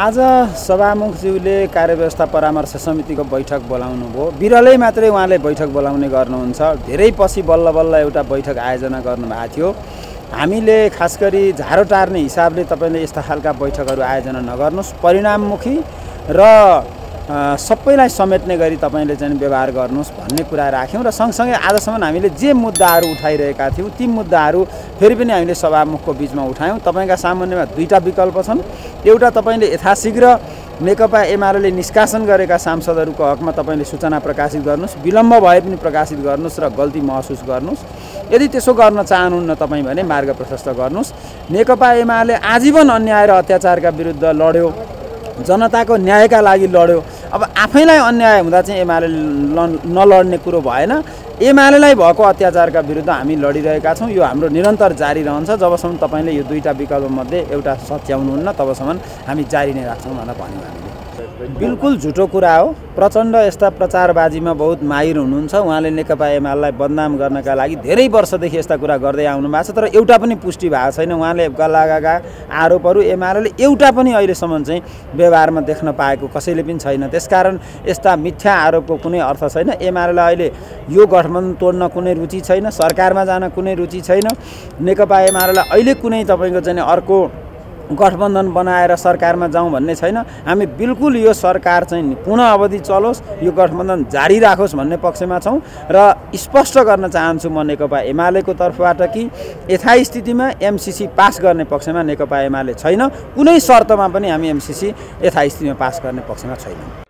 आज सभामुखज्यूले कार्यव्यवस्था परामर्श समितिको बैठक बोलाउनु भयो। बिरलै मात्रै उहाँले बैठक बोलाउने गर्नुहुन्छ। धेरै पछि बल्ल बल्ल एउटा बैठक आयोजना गर्नुभएको थियो। हामीले खास गरी झारो टार्ने हिसाबले तपाईँले यस्ता खालका बैठकहरू आयोजना नगर्नुहोस्। परिणाममुखी र सबैलाई समेट्ने गरी तपाईँले चाहिँ व्यवहार गर्नुहोस् भन्ने कुरा राख्यौँ र सँगसँगै आजसम्म हामीले जे मुद्दाहरू उठाइरहेका थियौँ ती मुद्दाहरू फेरि पनि हामीले सभामुखको बिचमा उठायौँ। तपाईँका सामान्यमा दुईवटा विकल्प छन्। एउटा तपाईँले यथाशीघ्र नेकपा एमाले निष्कासन गरेका सांसदहरूको हकमा तपाईँले सूचना प्रकाशित गर्नुहोस् विलम्ब भए पनि प्रकाशित गर्नुहोस् र गल्ती महसुस गर्नुहोस्। यदि त्यसो गर्न चाहनुहुन्न तपाईँ भने मार्ग प्रशस्त गर्नुहोस्। नेकपा एमाले आजीवन अन्याय र अत्याचारका विरुद्ध लड्यो जनताको न्यायका लागि लड्यो आफैलाई अन्याय हुँदा चाहिँ एमाले नलड्ने कुरो भएन। एमालेलाई भएको अत्याचारका विरुद्ध हामी लडिरहेका छौँ। यो हाम्रो निरन्तर जारी रहन्छ। जबसम्म तपाईँले यो दुईवटा विकल्पमध्ये एउटा सच्याउनुहुन्न तबसम्म हामी जारी नै राख्छौँ भनेर भन्यौँ हामीले। बिल्कुल झुटो कुरा हो। प्रचण्ड यस्ता प्रचारबाजीमा बहुत माहिर हुनुहुन्छ। उहाँले नेकपा एमालेलाई बदनाम गर्नका लागि धेरै वर्षदेखि यस्ता कुरा गर्दै आउनु भएको छ। तर एउटा पनि पुष्टि भएको छैन। उहाँले लगाएका आरोपहरू एमाले एउटा पनि अहिलेसम्म चाहिँ व्यवहारमा देख्न पाएको कसैले पनि छैन। त्यसकारण यस्ता मिथ्या आरोपको कुनै अर्थ छैन। एमालेलाई अहिले यो गठबन्धन तोड्न कुनै रुचि छैन सरकारमा जान कुनै रुचि छैन। नेकपा एमालेलाई अहिले कुनै तपाईँको चाहिँ अर्को गठबन्धन बनाएर सरकारमा जाउँ भन्ने छैन। हामी बिल्कुल यो सरकार चाहिँ पुनः अवधि चलोस् यो गठबन्धन जारी राखोस् भन्ने पक्षमा छौँ र स्पष्ट गर्न चाहन्छु म नेकपा एमालेको तर्फबाट कि यथास्थितिमा एमसिसी पास गर्ने पक्षमा नेकपा एमाले छैन। कुनै शर्तमा पनि हामी एमसिसी यथास्थितिमा पास गर्ने पक्षमा छैनौँ।